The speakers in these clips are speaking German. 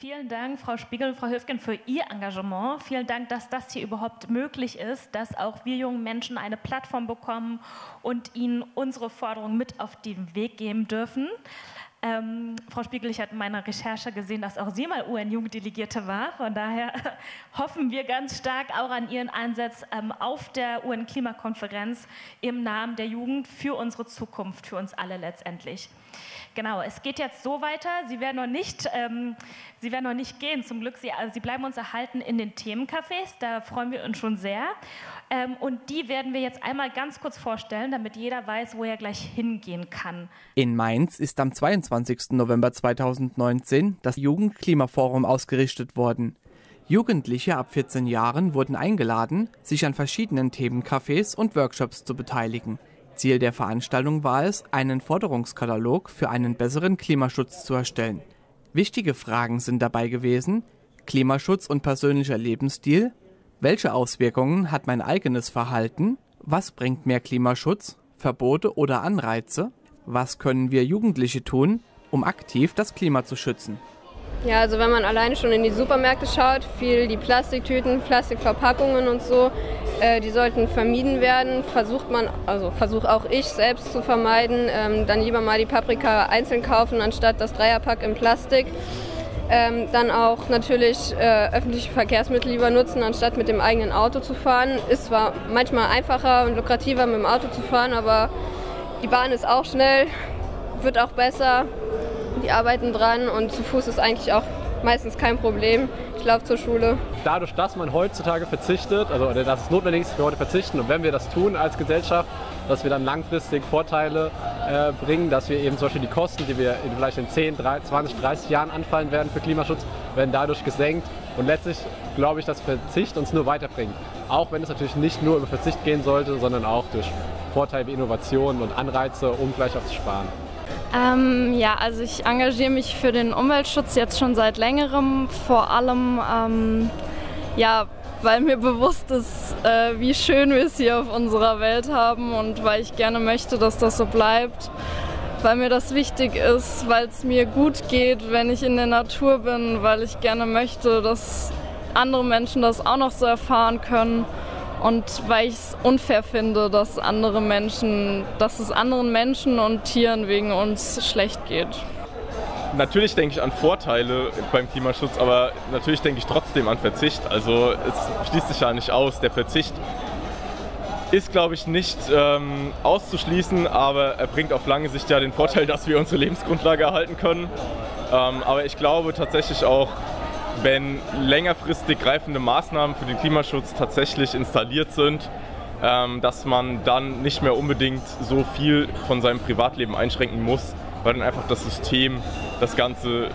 Vielen Dank, Frau Spiegel und Frau Höfgen, für Ihr Engagement. Vielen Dank, dass das hier überhaupt möglich ist, dass auch wir jungen Menschen eine Plattform bekommen und ihnen unsere Forderungen mit auf den Weg geben dürfen. Ähm, Frau Spiegel, ich hatte in meiner Recherche gesehen, dass auch Sie mal UN-Jugenddelegierte war. Von daher hoffen wir ganz stark auch an Ihren Einsatz ähm, auf der UN-Klimakonferenz im Namen der Jugend für unsere Zukunft, für uns alle letztendlich. Genau, es geht jetzt so weiter. Sie werden noch nicht, ähm, Sie werden noch nicht gehen, zum Glück. Sie, also Sie bleiben uns erhalten in den Themencafés. Da freuen wir uns schon sehr. Ähm, und die werden wir jetzt einmal ganz kurz vorstellen, damit jeder weiß, wo er gleich hingehen kann. In Mainz ist am 22. November 2019 das Jugendklimaforum ausgerichtet worden. Jugendliche ab 14 Jahren wurden eingeladen, sich an verschiedenen Themencafés und Workshops zu beteiligen. Ziel der Veranstaltung war es, einen Forderungskatalog für einen besseren Klimaschutz zu erstellen. Wichtige Fragen sind dabei gewesen Klimaschutz und persönlicher Lebensstil, welche Auswirkungen hat mein eigenes Verhalten? Was bringt mehr Klimaschutz? Verbote oder Anreize? Was können wir Jugendliche tun, um aktiv das Klima zu schützen? Ja, also wenn man alleine schon in die Supermärkte schaut, viel die Plastiktüten, Plastikverpackungen und so, äh, die sollten vermieden werden. Versucht man, also versuche auch ich selbst zu vermeiden, ähm, dann lieber mal die Paprika einzeln kaufen, anstatt das Dreierpack in Plastik. Ähm, dann auch natürlich äh, öffentliche Verkehrsmittel lieber nutzen, anstatt mit dem eigenen Auto zu fahren. Ist zwar manchmal einfacher und lukrativer mit dem Auto zu fahren, aber die Bahn ist auch schnell, wird auch besser. Die arbeiten dran und zu Fuß ist eigentlich auch meistens kein Problem. Ich laufe zur Schule. Dadurch, dass man heutzutage verzichtet, also dass es notwendig ist, wir heute verzichten und wenn wir das tun als Gesellschaft, dass wir dann langfristig Vorteile äh, bringen, dass wir eben zum Beispiel die Kosten, die wir in vielleicht in 10, 30, 20, 30 Jahren anfallen werden für Klimaschutz, werden dadurch gesenkt. Und letztlich glaube ich, dass Verzicht uns nur weiterbringt. Auch wenn es natürlich nicht nur über Verzicht gehen sollte, sondern auch durch Vorteile wie Innovationen und Anreize, um vielleicht auch zu sparen. Ähm, ja, also ich engagiere mich für den Umweltschutz jetzt schon seit längerem, vor allem ähm, ja, weil mir bewusst ist, äh, wie schön wir es hier auf unserer Welt haben und weil ich gerne möchte, dass das so bleibt. Weil mir das wichtig ist, weil es mir gut geht, wenn ich in der Natur bin, weil ich gerne möchte, dass andere Menschen das auch noch so erfahren können und weil ich es unfair finde, dass andere Menschen, dass es anderen Menschen und Tieren wegen uns schlecht geht natürlich denke ich an Vorteile beim Klimaschutz, aber natürlich denke ich trotzdem an Verzicht. Also es schließt sich ja nicht aus. Der Verzicht ist, glaube ich, nicht ähm, auszuschließen, aber er bringt auf lange Sicht ja den Vorteil, dass wir unsere Lebensgrundlage erhalten können. Ähm, aber ich glaube tatsächlich auch, wenn längerfristig greifende Maßnahmen für den Klimaschutz tatsächlich installiert sind, ähm, dass man dann nicht mehr unbedingt so viel von seinem Privatleben einschränken muss, weil dann einfach das System das Ganze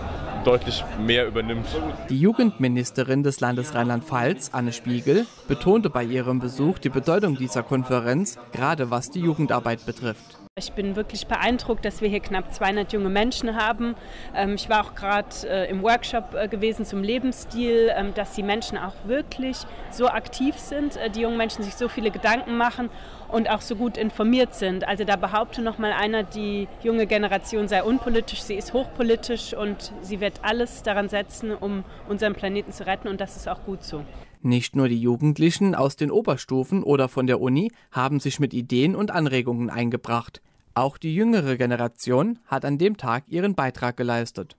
deutlich mehr übernimmt. Die Jugendministerin des Landes Rheinland-Pfalz, Anne Spiegel, betonte bei ihrem Besuch die Bedeutung dieser Konferenz, gerade was die Jugendarbeit betrifft. Ich bin wirklich beeindruckt, dass wir hier knapp 200 junge Menschen haben. Ähm, ich war auch gerade äh, im Workshop äh, gewesen zum Lebensstil, ähm, dass die Menschen auch wirklich so aktiv sind, äh, die jungen Menschen sich so viele Gedanken machen und auch so gut informiert sind. Also da behaupte noch mal einer, die junge Generation sei unpolitisch, sie ist hochpolitisch und sie wird alles daran setzen, um unseren Planeten zu retten und das ist auch gut so. Nicht nur die Jugendlichen aus den Oberstufen oder von der Uni haben sich mit Ideen und Anregungen eingebracht. Auch die jüngere Generation hat an dem Tag ihren Beitrag geleistet.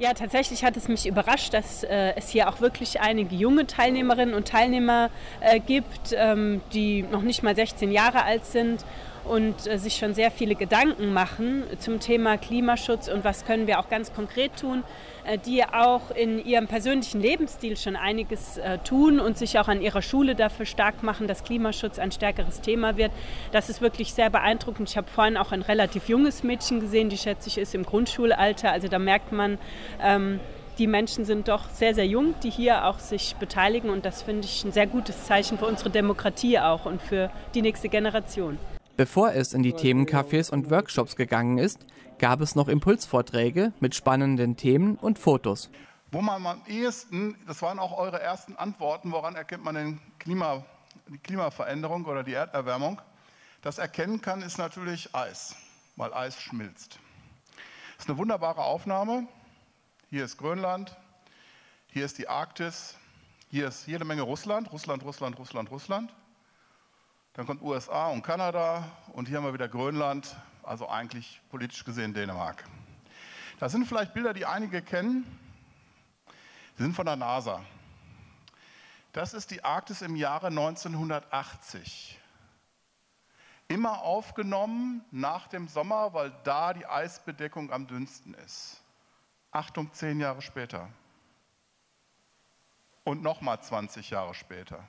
Ja, tatsächlich hat es mich überrascht, dass äh, es hier auch wirklich einige junge Teilnehmerinnen und Teilnehmer äh, gibt, ähm, die noch nicht mal 16 Jahre alt sind und äh, sich schon sehr viele Gedanken machen zum Thema Klimaschutz und was können wir auch ganz konkret tun, äh, die auch in ihrem persönlichen Lebensstil schon einiges äh, tun und sich auch an ihrer Schule dafür stark machen, dass Klimaschutz ein stärkeres Thema wird. Das ist wirklich sehr beeindruckend. Ich habe vorhin auch ein relativ junges Mädchen gesehen, die schätze ich ist im Grundschulalter. Also da merkt man, ähm, die Menschen sind doch sehr, sehr jung, die hier auch sich beteiligen und das finde ich ein sehr gutes Zeichen für unsere Demokratie auch und für die nächste Generation. Bevor es in die Themencafés und Workshops gegangen ist, gab es noch Impulsvorträge mit spannenden Themen und Fotos. Wo man am ehesten, das waren auch eure ersten Antworten, woran erkennt man den Klima, die Klimaveränderung oder die Erderwärmung? Das erkennen kann, ist natürlich Eis, weil Eis schmilzt. Das ist eine wunderbare Aufnahme. Hier ist Grönland, Hier ist die Arktis. Hier ist jede Menge Russland, Russland, Russland, Russland, Russland. Dann kommt USA und Kanada und hier haben wir wieder Grönland, also eigentlich politisch gesehen Dänemark. Das sind vielleicht Bilder, die einige kennen. Sie sind von der NASA. Das ist die Arktis im Jahre 1980. Immer aufgenommen nach dem Sommer, weil da die Eisbedeckung am dünnsten ist. Achtung, zehn Jahre später. Und nochmal 20 Jahre später.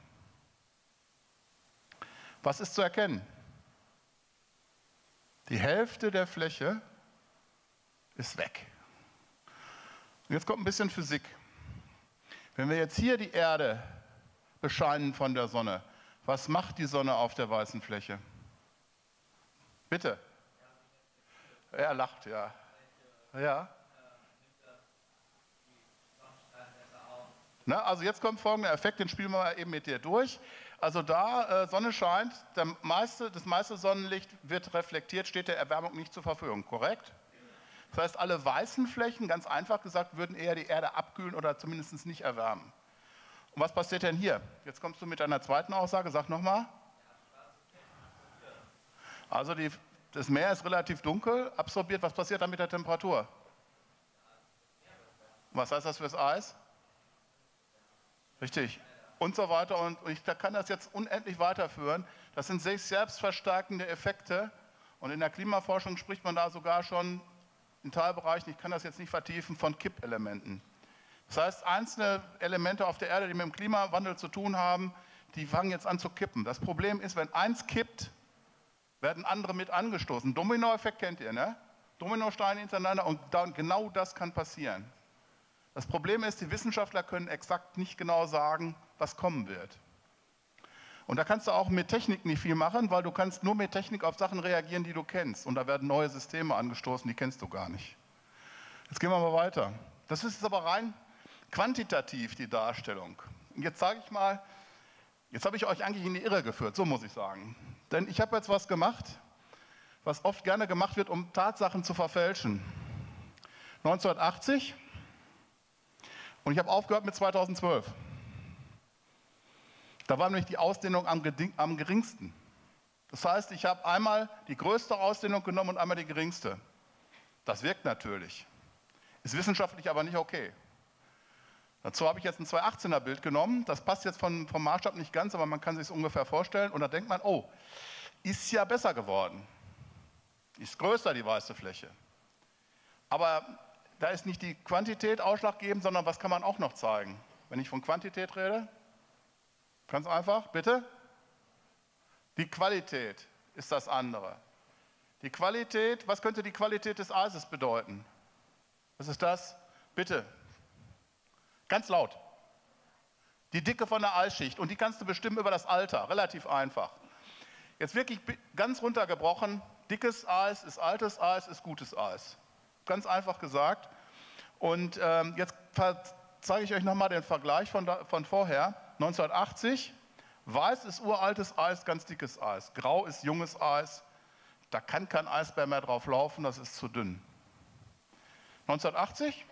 Was ist zu erkennen? Die Hälfte der Fläche ist weg. Und jetzt kommt ein bisschen Physik. Wenn wir jetzt hier die Erde bescheinen von der Sonne, was macht die Sonne auf der weißen Fläche? Bitte. Er lacht, ja. Ja. Na, also jetzt kommt folgender Effekt, den spielen wir mal eben mit dir durch. Also da äh, Sonne scheint, meiste, das meiste Sonnenlicht wird reflektiert, steht der Erwärmung nicht zur Verfügung, korrekt? Das heißt, alle weißen Flächen, ganz einfach gesagt, würden eher die Erde abkühlen oder zumindest nicht erwärmen. Und was passiert denn hier? Jetzt kommst du mit deiner zweiten Aussage, sag nochmal. Also die, das Meer ist relativ dunkel, absorbiert. Was passiert dann mit der Temperatur? Was heißt das fürs Eis? Richtig und so weiter. Und ich kann das jetzt unendlich weiterführen. Das sind sich selbst verstärkende Effekte. Und in der Klimaforschung spricht man da sogar schon in Teilbereichen, ich kann das jetzt nicht vertiefen, von Kippelementen. Das heißt, einzelne Elemente auf der Erde, die mit dem Klimawandel zu tun haben, die fangen jetzt an zu kippen. Das Problem ist, wenn eins kippt, werden andere mit angestoßen. Dominoeffekt kennt ihr, ne? Dominosteine hintereinander und dann, genau das kann passieren. Das Problem ist, die Wissenschaftler können exakt nicht genau sagen, was kommen wird. Und da kannst du auch mit Technik nicht viel machen, weil du kannst nur mit Technik auf Sachen reagieren, die du kennst. Und da werden neue Systeme angestoßen, die kennst du gar nicht. Jetzt gehen wir mal weiter. Das ist aber rein quantitativ die Darstellung. Und jetzt sage ich mal, jetzt habe ich euch eigentlich in die Irre geführt, so muss ich sagen. Denn ich habe jetzt was gemacht, was oft gerne gemacht wird, um Tatsachen zu verfälschen. 1980 und ich habe aufgehört mit 2012. Da war nämlich die Ausdehnung am, am geringsten. Das heißt, ich habe einmal die größte Ausdehnung genommen und einmal die geringste. Das wirkt natürlich. Ist wissenschaftlich aber nicht okay. Dazu habe ich jetzt ein 218er Bild genommen. Das passt jetzt vom, vom Maßstab nicht ganz, aber man kann sich es ungefähr vorstellen. Und da denkt man, oh, ist ja besser geworden. Ist größer die weiße Fläche. Aber da ist nicht die Quantität ausschlaggebend, sondern was kann man auch noch zeigen? Wenn ich von Quantität rede, Ganz einfach, bitte. Die Qualität ist das andere. Die Qualität, was könnte die Qualität des Eises bedeuten? Was ist das? Bitte. Ganz laut. Die Dicke von der Eisschicht. Und die kannst du bestimmen über das Alter. Relativ einfach. Jetzt wirklich ganz runtergebrochen. Dickes Eis ist altes Eis, ist gutes Eis. Ganz einfach gesagt. Und ähm, jetzt zeige ich euch nochmal den Vergleich von, von vorher. 1980, weiß ist uraltes Eis, ganz dickes Eis. Grau ist junges Eis. Da kann kein Eisbär mehr drauf laufen, das ist zu dünn. 1980.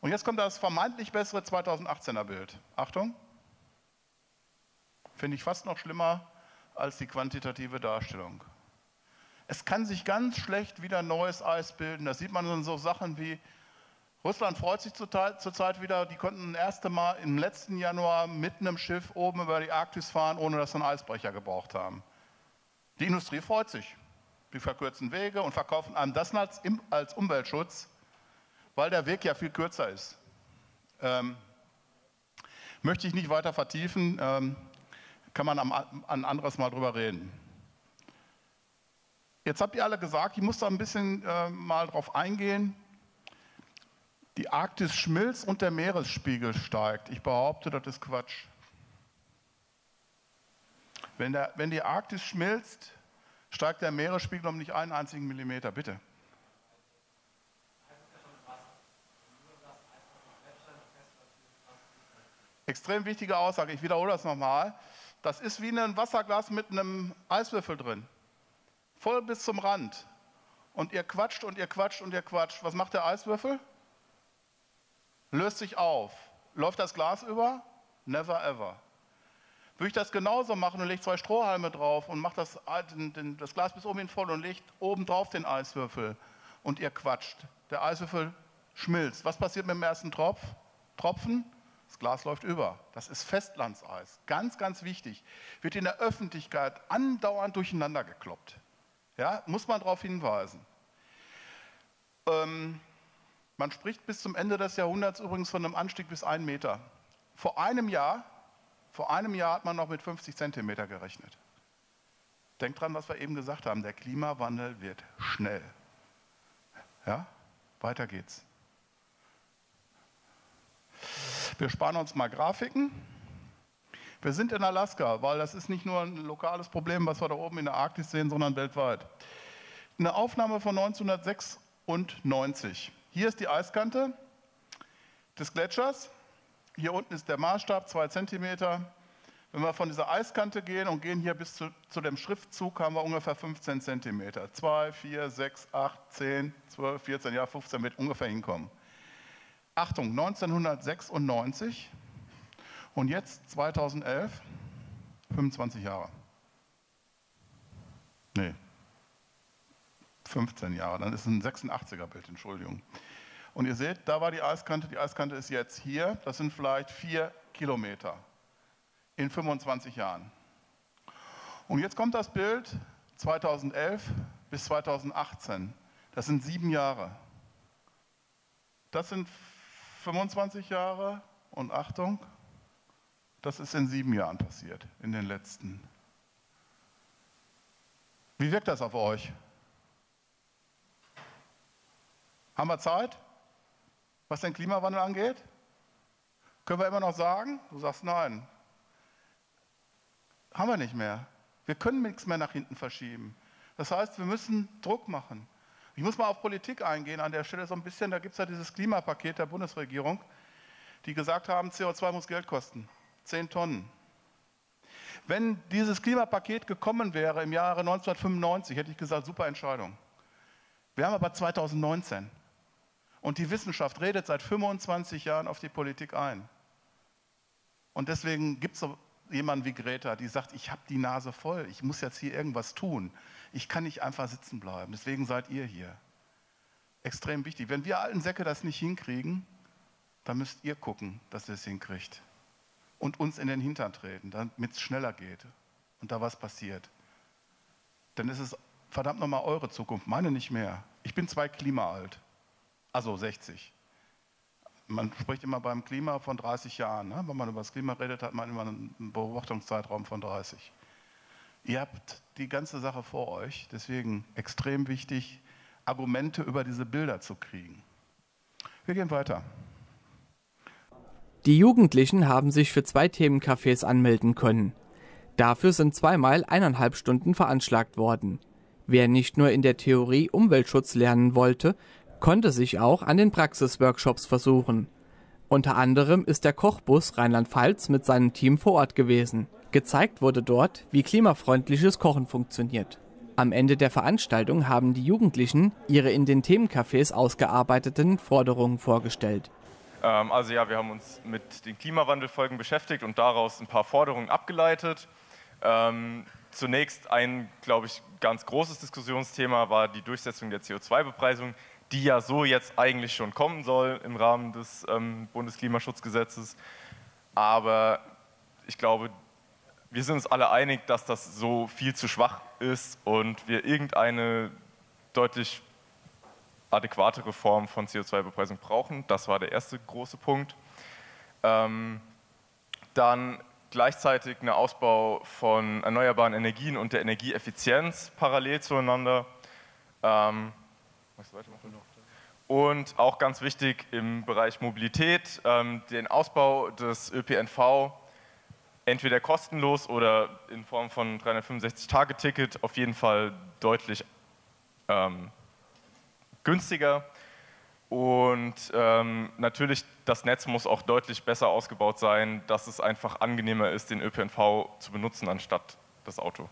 Und jetzt kommt das vermeintlich bessere 2018er Bild. Achtung. Finde ich fast noch schlimmer als die quantitative Darstellung. Es kann sich ganz schlecht wieder neues Eis bilden. Da sieht man dann so Sachen wie Russland freut sich zurzeit wieder, die konnten das erste Mal im letzten Januar mit einem Schiff oben über die Arktis fahren, ohne dass sie einen Eisbrecher gebraucht haben. Die Industrie freut sich. Die verkürzen Wege und verkaufen einem das als, als Umweltschutz, weil der Weg ja viel kürzer ist. Ähm, möchte ich nicht weiter vertiefen, ähm, kann man am, ein anderes Mal drüber reden. Jetzt habt ihr alle gesagt, ich muss da ein bisschen äh, mal drauf eingehen. Die Arktis schmilzt und der Meeresspiegel steigt. Ich behaupte, das ist Quatsch. Wenn, der, wenn die Arktis schmilzt, steigt der Meeresspiegel um nicht einen einzigen Millimeter. Bitte. Extrem wichtige Aussage, ich wiederhole das nochmal. Das ist wie ein Wasserglas mit einem Eiswürfel drin. Voll bis zum Rand. Und ihr quatscht und ihr quatscht und ihr quatscht. Was macht der Eiswürfel? Löst sich auf Läuft das Glas über? Never ever. Würde ich das genauso machen und lege zwei Strohhalme drauf und mache das, das Glas bis oben hin voll und lege oben drauf den Eiswürfel und ihr quatscht. Der Eiswürfel schmilzt. Was passiert mit dem ersten Tropf? Tropfen? Das Glas läuft über. Das ist Festlandseis. Ganz, ganz wichtig. Wird in der Öffentlichkeit andauernd durcheinander gekloppt. Ja, muss man darauf hinweisen. Ähm, man spricht bis zum Ende des Jahrhunderts übrigens von einem Anstieg bis einen Meter. Vor einem Jahr, vor einem Jahr hat man noch mit 50 Zentimeter gerechnet. Denkt dran, was wir eben gesagt haben. Der Klimawandel wird schnell. Ja, weiter geht's. Wir sparen uns mal Grafiken. Wir sind in Alaska, weil das ist nicht nur ein lokales Problem, was wir da oben in der Arktis sehen, sondern weltweit. Eine Aufnahme von 1996. Hier ist die Eiskante des Gletschers. Hier unten ist der Maßstab, zwei Zentimeter. Wenn wir von dieser Eiskante gehen und gehen hier bis zu, zu dem Schriftzug, haben wir ungefähr 15 Zentimeter. 2, 4, 6, 8, 10, 12, 14, ja 15 wird ungefähr hinkommen. Achtung, 1996 und jetzt 2011, 25 Jahre. Nee, 15 Jahre, dann ist es ein 86er Bild, Entschuldigung. Und ihr seht, da war die Eiskante, die Eiskante ist jetzt hier, das sind vielleicht vier Kilometer in 25 Jahren. Und jetzt kommt das Bild 2011 bis 2018, das sind sieben Jahre. Das sind 25 Jahre und Achtung, das ist in sieben Jahren passiert, in den letzten. Wie wirkt das auf euch? Haben wir Zeit, was den Klimawandel angeht? Können wir immer noch sagen? Du sagst nein. Haben wir nicht mehr. Wir können nichts mehr nach hinten verschieben. Das heißt, wir müssen Druck machen. Ich muss mal auf Politik eingehen an der Stelle so ein bisschen. Da gibt es ja dieses Klimapaket der Bundesregierung, die gesagt haben, CO2 muss Geld kosten. Zehn Tonnen. Wenn dieses Klimapaket gekommen wäre im Jahre 1995, hätte ich gesagt, super Entscheidung. Wir haben aber 2019. Und die Wissenschaft redet seit 25 Jahren auf die Politik ein. Und deswegen gibt es so jemanden wie Greta, die sagt, ich habe die Nase voll, ich muss jetzt hier irgendwas tun. Ich kann nicht einfach sitzen bleiben. Deswegen seid ihr hier. Extrem wichtig. Wenn wir alten Säcke das nicht hinkriegen, dann müsst ihr gucken, dass ihr es hinkriegt. Und uns in den Hintern treten, damit es schneller geht und da was passiert. Dann ist es verdammt nochmal eure Zukunft, meine nicht mehr. Ich bin zwei Klima alt also 60. Man spricht immer beim Klima von 30 Jahren. Ne? Wenn man über das Klima redet, hat man immer einen Beobachtungszeitraum von 30. Ihr habt die ganze Sache vor euch, deswegen extrem wichtig, Argumente über diese Bilder zu kriegen. Wir gehen weiter. Die Jugendlichen haben sich für zwei Themencafés anmelden können. Dafür sind zweimal eineinhalb Stunden veranschlagt worden. Wer nicht nur in der Theorie Umweltschutz lernen wollte, konnte sich auch an den Praxisworkshops versuchen. Unter anderem ist der Kochbus Rheinland-Pfalz mit seinem Team vor Ort gewesen. Gezeigt wurde dort, wie klimafreundliches Kochen funktioniert. Am Ende der Veranstaltung haben die Jugendlichen ihre in den Themencafés ausgearbeiteten Forderungen vorgestellt. Ähm, also ja, wir haben uns mit den Klimawandelfolgen beschäftigt und daraus ein paar Forderungen abgeleitet. Ähm, zunächst ein, glaube ich, ganz großes Diskussionsthema war die Durchsetzung der CO2-Bepreisung die ja so jetzt eigentlich schon kommen soll im Rahmen des ähm, Bundesklimaschutzgesetzes. Aber ich glaube, wir sind uns alle einig, dass das so viel zu schwach ist und wir irgendeine deutlich adäquatere Form von CO2-Bepreisung brauchen. Das war der erste große Punkt. Ähm, dann gleichzeitig ein Ausbau von erneuerbaren Energien und der Energieeffizienz parallel zueinander. Ähm, und auch ganz wichtig im Bereich Mobilität, ähm, den Ausbau des ÖPNV entweder kostenlos oder in Form von 365-Tage-Ticket auf jeden Fall deutlich ähm, günstiger. Und ähm, natürlich, das Netz muss auch deutlich besser ausgebaut sein, dass es einfach angenehmer ist, den ÖPNV zu benutzen, anstatt das Auto.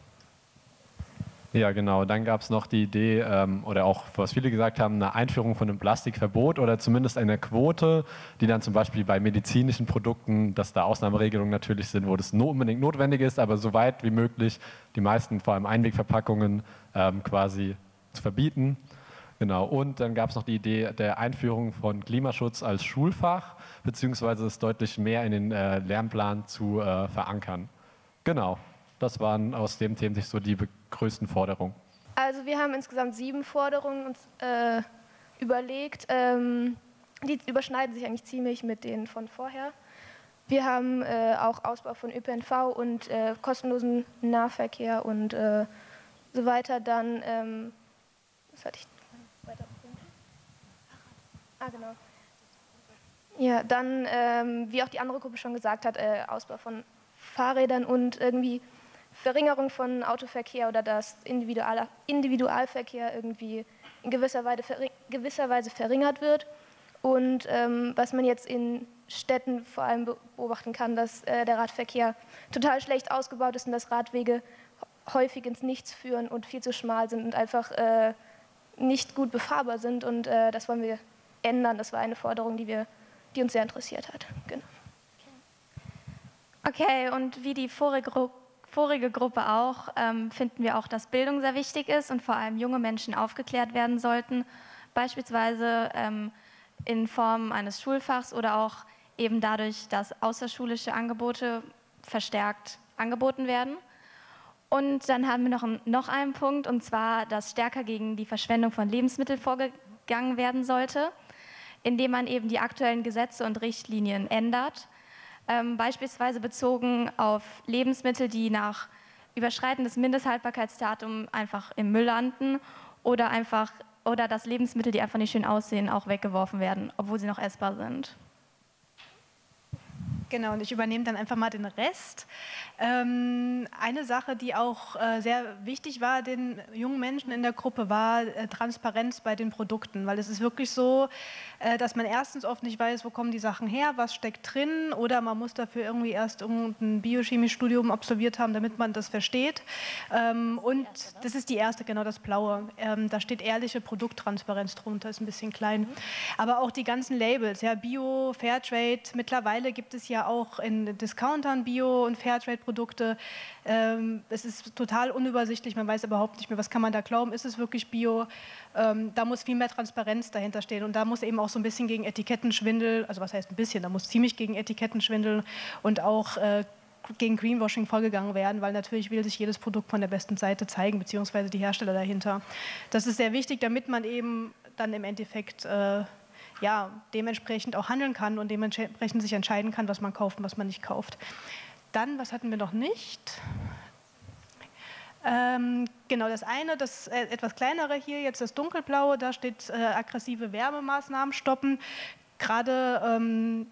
Ja, genau. Dann gab es noch die Idee, ähm, oder auch, was viele gesagt haben, eine Einführung von einem Plastikverbot oder zumindest eine Quote, die dann zum Beispiel bei medizinischen Produkten, dass da Ausnahmeregelungen natürlich sind, wo das no unbedingt notwendig ist, aber so weit wie möglich die meisten, vor allem Einwegverpackungen, ähm, quasi zu verbieten. Genau. Und dann gab es noch die Idee der Einführung von Klimaschutz als Schulfach, beziehungsweise es deutlich mehr in den äh, Lernplan zu äh, verankern. Genau. Das waren aus dem Thema sich so die größten Forderungen. Also wir haben insgesamt sieben Forderungen uns äh, überlegt. Ähm, die überschneiden sich eigentlich ziemlich mit denen von vorher. Wir haben äh, auch Ausbau von ÖPNV und äh, kostenlosen Nahverkehr und äh, so weiter. Dann, ähm, was hatte ich? Ah, genau. Ja, dann, ähm, wie auch die andere Gruppe schon gesagt hat, äh, Ausbau von Fahrrädern und irgendwie Verringerung von Autoverkehr oder dass Individual, Individualverkehr irgendwie in gewisser Weise, gewisser Weise verringert wird. Und ähm, was man jetzt in Städten vor allem beobachten kann, dass äh, der Radverkehr total schlecht ausgebaut ist und dass Radwege häufig ins Nichts führen und viel zu schmal sind und einfach äh, nicht gut befahrbar sind. Und äh, das wollen wir ändern. Das war eine Forderung, die, wir, die uns sehr interessiert hat. Genau. Okay, und wie die vorige vorige Gruppe auch, ähm, finden wir auch, dass Bildung sehr wichtig ist und vor allem junge Menschen aufgeklärt werden sollten, beispielsweise ähm, in Form eines Schulfachs oder auch eben dadurch, dass außerschulische Angebote verstärkt angeboten werden. Und dann haben wir noch, noch einen Punkt, und zwar, dass stärker gegen die Verschwendung von Lebensmitteln vorgegangen werden sollte, indem man eben die aktuellen Gesetze und Richtlinien ändert ähm, beispielsweise bezogen auf Lebensmittel, die nach Überschreiten des Mindesthaltbarkeitsdatums einfach im Müll landen oder einfach oder dass Lebensmittel, die einfach nicht schön aussehen, auch weggeworfen werden, obwohl sie noch essbar sind. Genau, und ich übernehme dann einfach mal den Rest. Ähm, eine Sache, die auch äh, sehr wichtig war den jungen Menschen in der Gruppe, war äh, Transparenz bei den Produkten, weil es ist wirklich so, äh, dass man erstens oft nicht weiß, wo kommen die Sachen her, was steckt drin, oder man muss dafür irgendwie erst ein Biochemiestudium absolviert haben, damit man das versteht. Ähm, und das ist die erste, genau das Blaue. Ähm, da steht ehrliche Produkttransparenz drunter, ist ein bisschen klein. Aber auch die ganzen Labels, ja, Bio, Fairtrade, mittlerweile gibt es ja ja auch in Discountern Bio- und Fairtrade-Produkte. Ähm, es ist total unübersichtlich, man weiß überhaupt nicht mehr, was kann man da glauben, ist es wirklich Bio? Ähm, da muss viel mehr Transparenz dahinter stehen und da muss eben auch so ein bisschen gegen Etikettenschwindel, also was heißt ein bisschen, da muss ziemlich gegen Etikettenschwindel und auch äh, gegen Greenwashing vorgegangen werden, weil natürlich will sich jedes Produkt von der besten Seite zeigen, beziehungsweise die Hersteller dahinter. Das ist sehr wichtig, damit man eben dann im Endeffekt äh, ja, dementsprechend auch handeln kann und dementsprechend sich entscheiden kann, was man kauft und was man nicht kauft. Dann, was hatten wir noch nicht? Ähm, genau, das eine, das äh, etwas kleinere hier, jetzt das dunkelblaue, da steht äh, aggressive Werbemaßnahmen stoppen. Gerade ähm,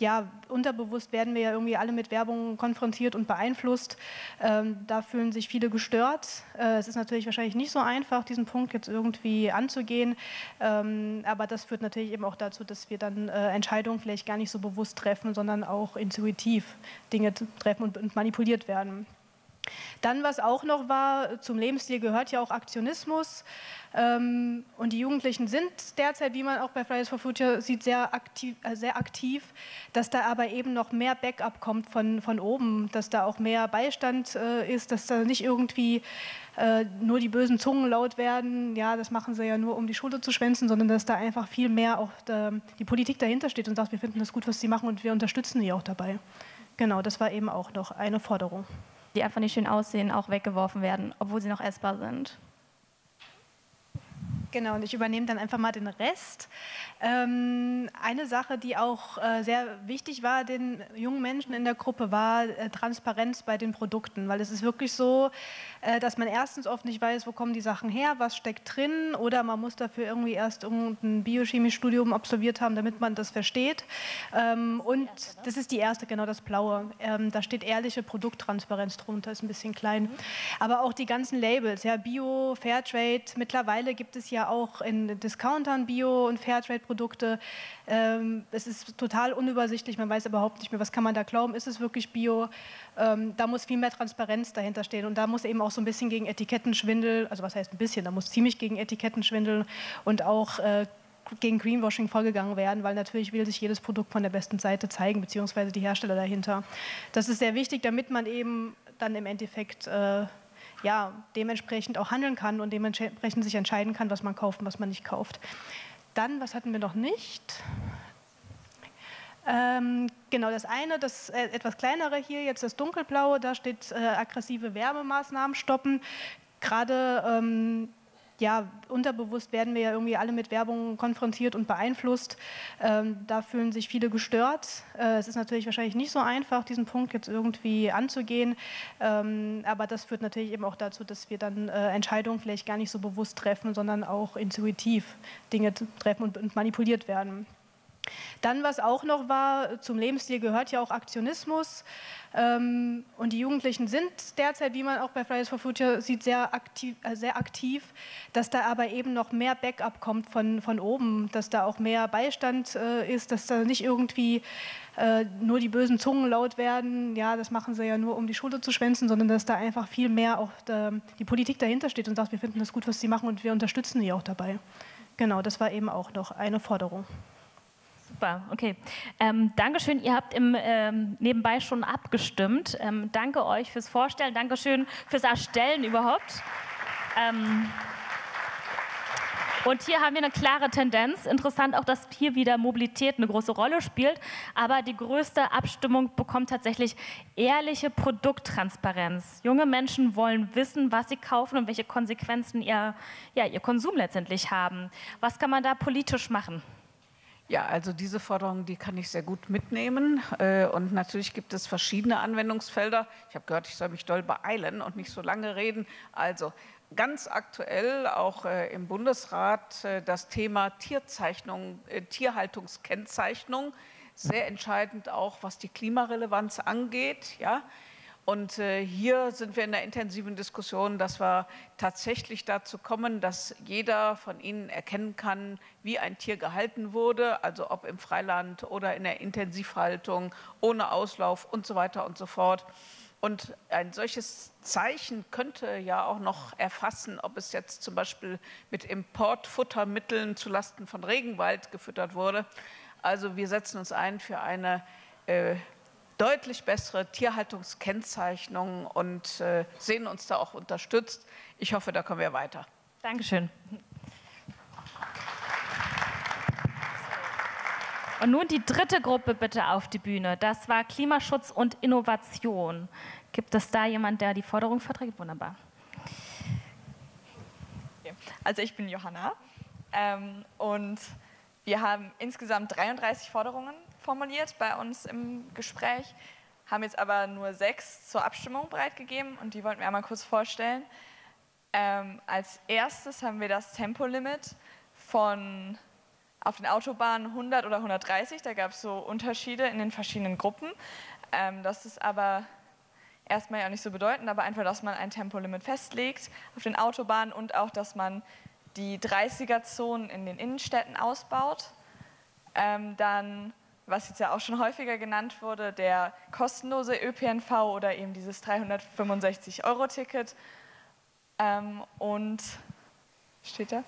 ja, unterbewusst werden wir ja irgendwie alle mit Werbung konfrontiert und beeinflusst. Ähm, da fühlen sich viele gestört. Äh, es ist natürlich wahrscheinlich nicht so einfach, diesen Punkt jetzt irgendwie anzugehen. Ähm, aber das führt natürlich eben auch dazu, dass wir dann äh, Entscheidungen vielleicht gar nicht so bewusst treffen, sondern auch intuitiv Dinge treffen und, und manipuliert werden. Dann, was auch noch war, zum Lebensstil gehört ja auch Aktionismus. Ähm, und die Jugendlichen sind derzeit, wie man auch bei Fridays for Future sieht, sehr aktiv, äh, sehr aktiv, dass da aber eben noch mehr Backup kommt von, von oben, dass da auch mehr Beistand äh, ist, dass da nicht irgendwie äh, nur die bösen Zungen laut werden, ja, das machen sie ja nur, um die Schule zu schwänzen, sondern dass da einfach viel mehr auch da, die Politik dahinter steht und sagt, wir finden das gut, was sie machen und wir unterstützen die auch dabei. Genau, das war eben auch noch eine Forderung. Die einfach nicht schön aussehen, auch weggeworfen werden, obwohl sie noch essbar sind. Genau, und ich übernehme dann einfach mal den Rest. Ähm, eine Sache, die auch äh, sehr wichtig war den jungen Menschen in der Gruppe, war äh, Transparenz bei den Produkten, weil es ist wirklich so, äh, dass man erstens oft nicht weiß, wo kommen die Sachen her, was steckt drin, oder man muss dafür irgendwie erst ein Biochemiestudium absolviert haben, damit man das versteht. Ähm, und das ist die erste, genau das Blaue. Ähm, da steht ehrliche Produkttransparenz drunter, ist ein bisschen klein. Aber auch die ganzen Labels, ja, Bio, Fairtrade, mittlerweile gibt es ja ja auch in Discountern Bio- und Fairtrade-Produkte. Ähm, es ist total unübersichtlich, man weiß überhaupt nicht mehr, was kann man da glauben, ist es wirklich Bio? Ähm, da muss viel mehr Transparenz dahinter stehen und da muss eben auch so ein bisschen gegen Etikettenschwindel, also was heißt ein bisschen, da muss ziemlich gegen Etikettenschwindel und auch äh, gegen Greenwashing vorgegangen werden, weil natürlich will sich jedes Produkt von der besten Seite zeigen, beziehungsweise die Hersteller dahinter. Das ist sehr wichtig, damit man eben dann im Endeffekt äh, ja, dementsprechend auch handeln kann und dementsprechend sich entscheiden kann, was man kauft und was man nicht kauft. Dann, was hatten wir noch nicht? Ähm, genau, das eine, das äh, etwas kleinere hier, jetzt das dunkelblaue, da steht äh, aggressive Werbemaßnahmen stoppen. Gerade ähm, ja, unterbewusst werden wir ja irgendwie alle mit Werbung konfrontiert und beeinflusst. Ähm, da fühlen sich viele gestört. Äh, es ist natürlich wahrscheinlich nicht so einfach, diesen Punkt jetzt irgendwie anzugehen. Ähm, aber das führt natürlich eben auch dazu, dass wir dann äh, Entscheidungen vielleicht gar nicht so bewusst treffen, sondern auch intuitiv Dinge treffen und, und manipuliert werden. Dann, was auch noch war, zum Lebensstil gehört ja auch Aktionismus. Ähm, und die Jugendlichen sind derzeit, wie man auch bei Fridays for Future sieht, sehr aktiv, äh, sehr aktiv, dass da aber eben noch mehr Backup kommt von, von oben, dass da auch mehr Beistand äh, ist, dass da nicht irgendwie äh, nur die bösen Zungen laut werden, ja, das machen sie ja nur, um die Schule zu schwänzen, sondern dass da einfach viel mehr auch da, die Politik dahinter steht und sagt, wir finden das gut, was sie machen und wir unterstützen die auch dabei. Genau, das war eben auch noch eine Forderung. Super, okay. Ähm, Dankeschön, ihr habt im, ähm, nebenbei schon abgestimmt. Ähm, danke euch fürs Vorstellen, Dankeschön fürs Erstellen überhaupt. Ähm, und hier haben wir eine klare Tendenz. Interessant auch, dass hier wieder Mobilität eine große Rolle spielt. Aber die größte Abstimmung bekommt tatsächlich ehrliche Produkttransparenz. Junge Menschen wollen wissen, was sie kaufen und welche Konsequenzen ihr, ja, ihr Konsum letztendlich haben. Was kann man da politisch machen? Ja, also diese Forderung, die kann ich sehr gut mitnehmen. Äh, und natürlich gibt es verschiedene Anwendungsfelder. Ich habe gehört, ich soll mich doll beeilen und nicht so lange reden. Also ganz aktuell auch äh, im Bundesrat äh, das Thema Tierzeichnung, Tierhaltungskennzeichnung. Sehr entscheidend auch, was die Klimarelevanz angeht. Ja, und äh, hier sind wir in der intensiven Diskussion, dass wir tatsächlich dazu kommen, dass jeder von Ihnen erkennen kann, wie ein Tier gehalten wurde, also ob im Freiland oder in der Intensivhaltung, ohne Auslauf und so weiter und so fort. Und ein solches Zeichen könnte ja auch noch erfassen, ob es jetzt zum Beispiel mit Importfuttermitteln zulasten von Regenwald gefüttert wurde. Also wir setzen uns ein für eine äh, deutlich bessere Tierhaltungskennzeichnung und äh, sehen uns da auch unterstützt. Ich hoffe, da kommen wir weiter. Dankeschön. Und nun die dritte Gruppe bitte auf die Bühne. Das war Klimaschutz und Innovation. Gibt es da jemand, der die Forderung verträgt? Wunderbar. Also ich bin Johanna ähm, und wir haben insgesamt 33 Forderungen formuliert bei uns im Gespräch, haben jetzt aber nur sechs zur Abstimmung bereitgegeben und die wollten wir einmal kurz vorstellen. Ähm, als erstes haben wir das Tempolimit von auf den Autobahnen 100 oder 130. Da gab es so Unterschiede in den verschiedenen Gruppen. Ähm, das ist aber erstmal ja nicht so bedeutend, aber einfach, dass man ein Tempolimit festlegt auf den Autobahnen und auch, dass man die 30er-Zonen in den Innenstädten ausbaut. Ähm, dann was jetzt ja auch schon häufiger genannt wurde, der kostenlose ÖPNV oder eben dieses 365-Euro-Ticket. Ähm, und steht da?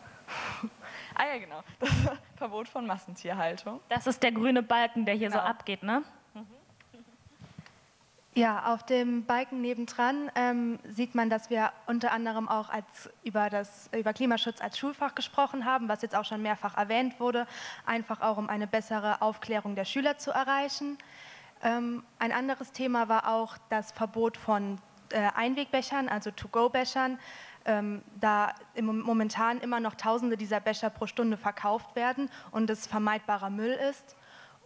ah ja, genau, das Verbot von Massentierhaltung. Das ist der grüne Balken, der hier genau. so abgeht, ne? Ja, auf dem Balken nebendran ähm, sieht man, dass wir unter anderem auch als, über, das, über Klimaschutz als Schulfach gesprochen haben, was jetzt auch schon mehrfach erwähnt wurde, einfach auch um eine bessere Aufklärung der Schüler zu erreichen. Ähm, ein anderes Thema war auch das Verbot von äh, Einwegbechern, also To-Go-Bechern, ähm, da im, momentan immer noch Tausende dieser Becher pro Stunde verkauft werden und es vermeidbarer Müll ist.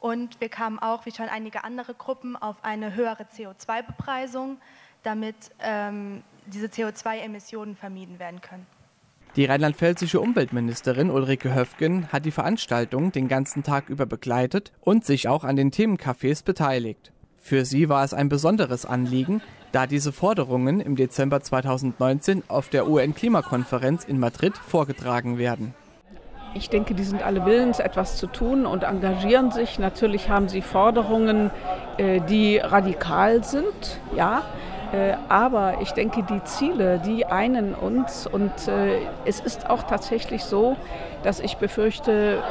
Und wir kamen auch, wie schon einige andere Gruppen, auf eine höhere CO2-Bepreisung, damit ähm, diese CO2-Emissionen vermieden werden können. Die rheinland-pfälzische Umweltministerin Ulrike Höfgen hat die Veranstaltung den ganzen Tag über begleitet und sich auch an den Themencafés beteiligt. Für sie war es ein besonderes Anliegen, da diese Forderungen im Dezember 2019 auf der UN-Klimakonferenz in Madrid vorgetragen werden. Ich denke, die sind alle willens, etwas zu tun und engagieren sich. Natürlich haben sie Forderungen, äh, die radikal sind, ja. Äh, aber ich denke, die Ziele, die einen uns. Und äh, es ist auch tatsächlich so, dass ich befürchte,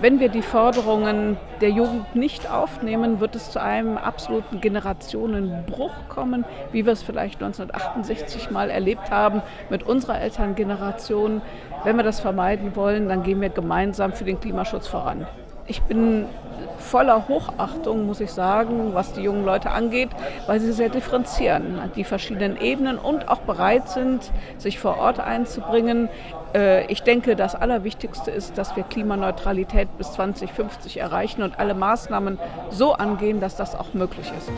wenn wir die Forderungen der Jugend nicht aufnehmen, wird es zu einem absoluten Generationenbruch kommen, wie wir es vielleicht 1968 mal erlebt haben mit unserer Elterngeneration. Wenn wir das vermeiden wollen, dann gehen wir gemeinsam für den Klimaschutz voran. Ich bin voller Hochachtung, muss ich sagen, was die jungen Leute angeht, weil sie sehr differenzieren, die verschiedenen Ebenen und auch bereit sind, sich vor Ort einzubringen. Äh, ich denke, das Allerwichtigste ist, dass wir Klimaneutralität bis 2050 erreichen und alle Maßnahmen so angehen, dass das auch möglich ist.